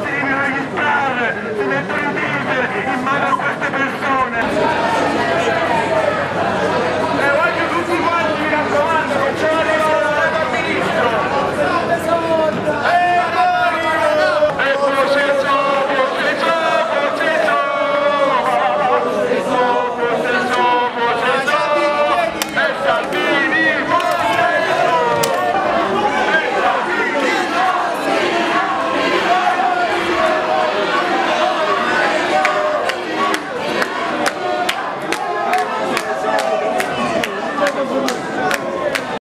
Devi registrare!